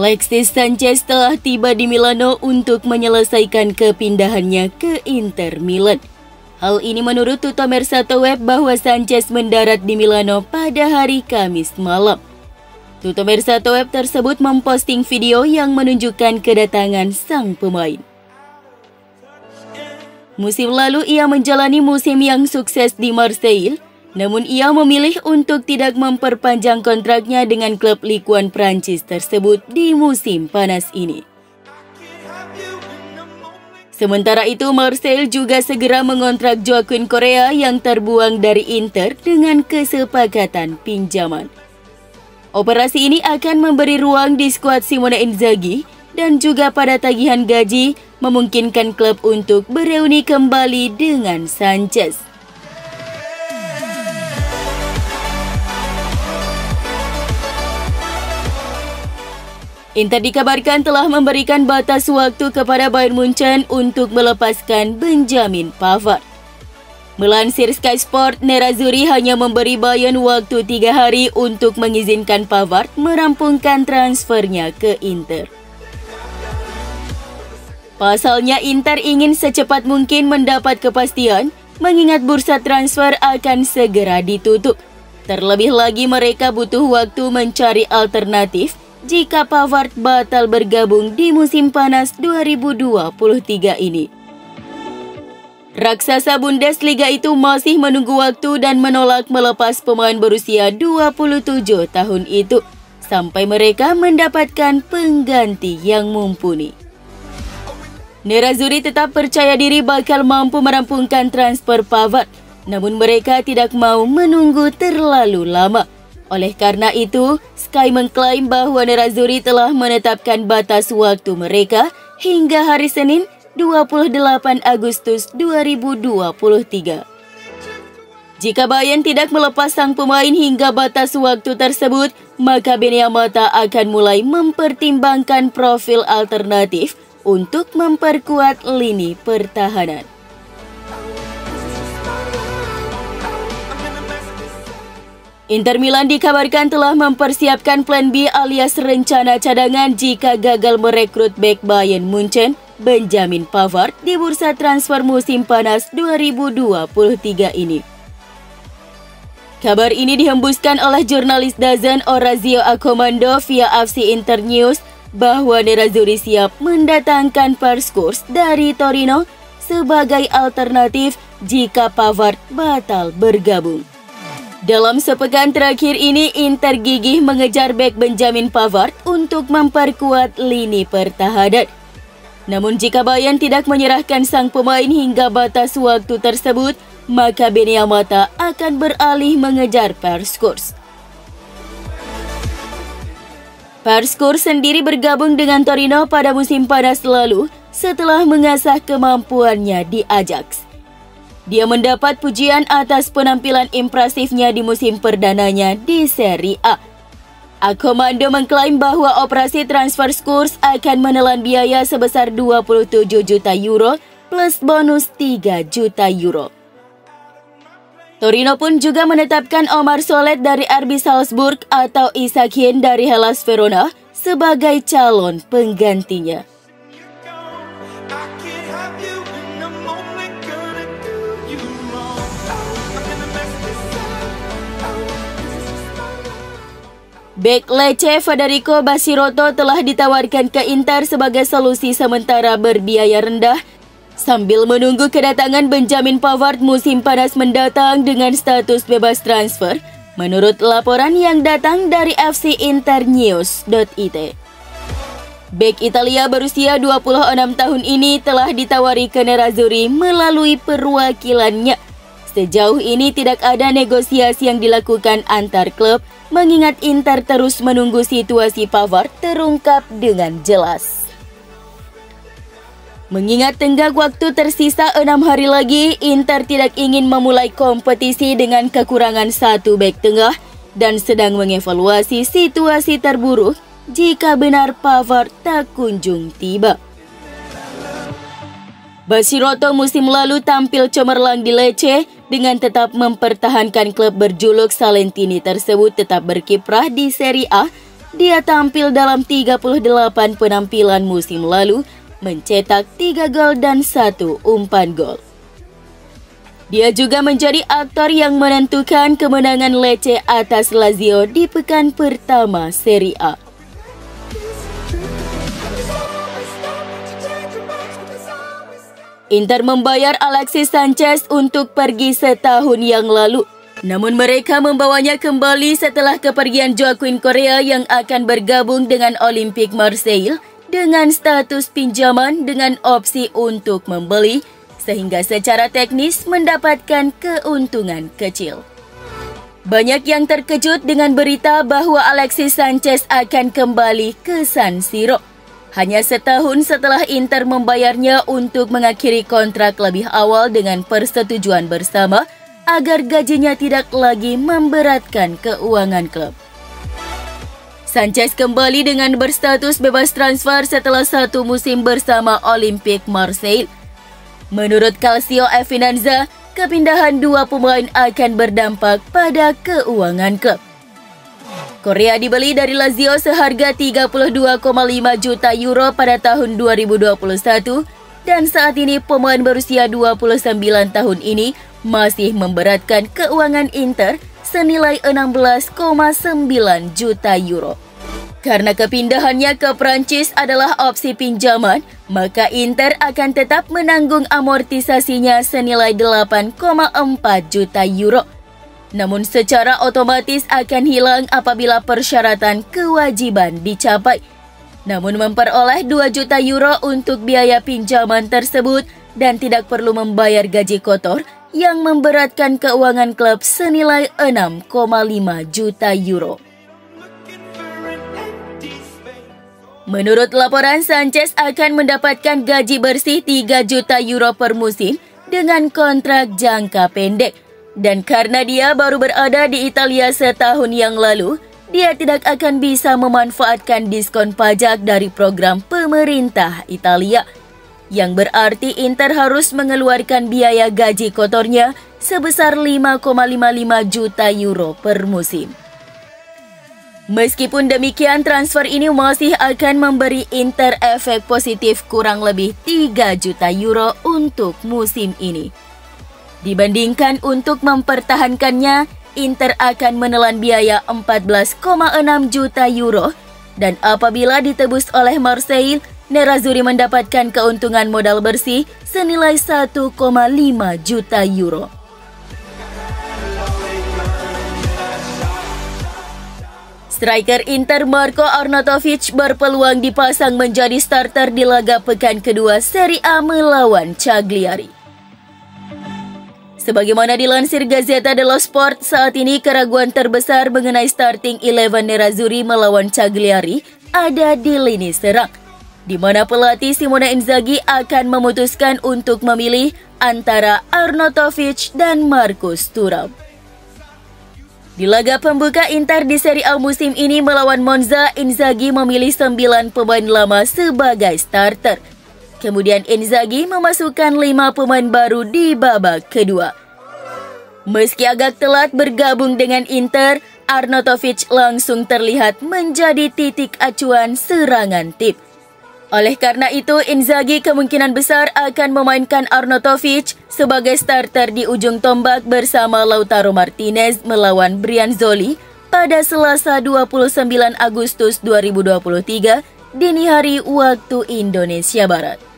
Alexis Sanchez telah tiba di Milano untuk menyelesaikan kepindahannya ke Inter Milan. Hal ini menurut Tuto Mersato Web bahwa Sanchez mendarat di Milano pada hari Kamis malam. Tuto Mersato Web tersebut memposting video yang menunjukkan kedatangan sang pemain. Musim lalu ia menjalani musim yang sukses di Marseille, namun ia memilih untuk tidak memperpanjang kontraknya dengan klub Ligue 1 Prancis tersebut di musim panas ini. Sementara itu, Marcel juga segera mengontrak Joaquin Korea yang terbuang dari Inter dengan kesepakatan pinjaman. Operasi ini akan memberi ruang di skuad Simone Inzaghi dan juga pada tagihan gaji memungkinkan klub untuk bereuni kembali dengan Sanchez. Inter dikabarkan telah memberikan batas waktu kepada Bayern Munchen untuk melepaskan Benjamin Pavard. Melansir Sky Sport, Nerazzurri hanya memberi Bayern waktu tiga hari untuk mengizinkan Pavard merampungkan transfernya ke Inter. Pasalnya Inter ingin secepat mungkin mendapat kepastian mengingat bursa transfer akan segera ditutup. Terlebih lagi mereka butuh waktu mencari alternatif jika Pavard batal bergabung di musim panas 2023 ini. Raksasa Bundesliga itu masih menunggu waktu dan menolak melepas pemain berusia 27 tahun itu sampai mereka mendapatkan pengganti yang mumpuni. Nerazzurri tetap percaya diri bakal mampu merampungkan transfer Pavard, namun mereka tidak mau menunggu terlalu lama. Oleh karena itu, Sky mengklaim bahwa Nerazzurri telah menetapkan batas waktu mereka hingga hari Senin 28 Agustus 2023. Jika Bayern tidak melepas sang pemain hingga batas waktu tersebut, maka Mata akan mulai mempertimbangkan profil alternatif untuk memperkuat lini pertahanan. Inter Milan dikabarkan telah mempersiapkan plan B alias rencana cadangan jika gagal merekrut back Bayern Munchen, Benjamin Pavard di bursa transfer musim panas 2023 ini. Kabar ini dihembuskan oleh jurnalis Dazen Orazio Acomando via AFC Internews bahwa Nerazzurri siap mendatangkan Perskurs dari Torino sebagai alternatif jika Pavard batal bergabung. Dalam sepekan terakhir ini, Inter gigih mengejar back Benjamin Pavard untuk memperkuat lini pertahanan. Namun jika Bayern tidak menyerahkan sang pemain hingga batas waktu tersebut, maka Mata akan beralih mengejar Perskurs. Perskurs sendiri bergabung dengan Torino pada musim panas lalu setelah mengasah kemampuannya di Ajax. Dia mendapat pujian atas penampilan impresifnya di musim perdananya di Serie A. Akomando mengklaim bahwa operasi transfer Skurs akan menelan biaya sebesar 27 juta euro plus bonus 3 juta euro. Torino pun juga menetapkan Omar Solet dari RB Salzburg atau Isak Hien dari Hellas Verona sebagai calon penggantinya. Bek Lecce Federico Basiroto telah ditawarkan ke Inter sebagai solusi sementara berbiaya rendah. Sambil menunggu kedatangan Benjamin Pavard musim panas mendatang dengan status bebas transfer. Menurut laporan yang datang dari FC Internews.it. Bek Italia berusia 26 tahun ini telah ditawari ke Nerazzurri melalui perwakilannya Sejauh ini tidak ada negosiasi yang dilakukan antar klub, mengingat Inter terus menunggu situasi Pavard terungkap dengan jelas. Mengingat tenggang waktu tersisa enam hari lagi, Inter tidak ingin memulai kompetisi dengan kekurangan satu bek tengah dan sedang mengevaluasi situasi terburuk jika benar Pavard tak kunjung tiba. Basiroto musim lalu tampil cemerlang di Lecce dengan tetap mempertahankan klub berjuluk Salentini tersebut tetap berkiprah di Serie A dia tampil dalam 38 penampilan musim lalu, mencetak 3 gol dan 1 umpan gol. Dia juga menjadi aktor yang menentukan kemenangan Lecce atas Lazio di pekan pertama Serie A. Inter membayar Alexis Sanchez untuk pergi setahun yang lalu. Namun mereka membawanya kembali setelah kepergian Joaquin Korea yang akan bergabung dengan Olympique Marseille dengan status pinjaman dengan opsi untuk membeli sehingga secara teknis mendapatkan keuntungan kecil. Banyak yang terkejut dengan berita bahwa Alexis Sanchez akan kembali ke San Siro hanya setahun setelah Inter membayarnya untuk mengakhiri kontrak lebih awal dengan persetujuan bersama agar gajinya tidak lagi memberatkan keuangan klub. Sanchez kembali dengan berstatus bebas transfer setelah satu musim bersama Olympique Marseille. Menurut Calcio Efinanza, kepindahan dua pemain akan berdampak pada keuangan klub. Korea dibeli dari Lazio seharga 32,5 juta euro pada tahun 2021 dan saat ini pemain berusia 29 tahun ini masih memberatkan keuangan Inter senilai 16,9 juta euro. Karena kepindahannya ke Prancis adalah opsi pinjaman, maka Inter akan tetap menanggung amortisasinya senilai 8,4 juta euro namun secara otomatis akan hilang apabila persyaratan kewajiban dicapai. Namun memperoleh 2 juta euro untuk biaya pinjaman tersebut dan tidak perlu membayar gaji kotor yang memberatkan keuangan klub senilai 6,5 juta euro. Menurut laporan, Sanchez akan mendapatkan gaji bersih 3 juta euro per musim dengan kontrak jangka pendek. Dan karena dia baru berada di Italia setahun yang lalu, dia tidak akan bisa memanfaatkan diskon pajak dari program pemerintah Italia. Yang berarti Inter harus mengeluarkan biaya gaji kotornya sebesar 5,55 juta euro per musim. Meskipun demikian, transfer ini masih akan memberi Inter efek positif kurang lebih 3 juta euro untuk musim ini. Dibandingkan untuk mempertahankannya, Inter akan menelan biaya 14,6 juta euro dan apabila ditebus oleh Marseille, Nerazzurri mendapatkan keuntungan modal bersih senilai 1,5 juta euro. Striker Inter Marco Arnautovic berpeluang dipasang menjadi starter di laga pekan kedua Serie A melawan Cagliari. Sebagaimana dilansir Gazzetta dello Sport, saat ini keraguan terbesar mengenai starting eleven Nerazzurri melawan Cagliari ada di lini serang, di mana pelatih Simone Inzaghi akan memutuskan untuk memilih antara Arnautovic dan Marcus Thuram. Di laga pembuka Inter di Serie A musim ini melawan Monza, Inzaghi memilih 9 pemain lama sebagai starter – Kemudian Inzaghi memasukkan lima pemain baru di babak kedua. Meski agak telat bergabung dengan Inter, Arnautovic langsung terlihat menjadi titik acuan serangan tip. Oleh karena itu, Inzaghi kemungkinan besar akan memainkan Arnautovic sebagai starter di ujung tombak bersama Lautaro Martinez melawan Brian Zoli pada Selasa 29 Agustus 2023 dini hari waktu Indonesia Barat.